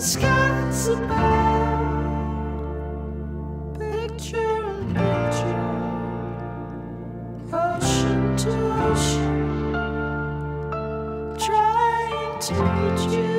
skies above, picture in picture, ocean to ocean, trying to reach you.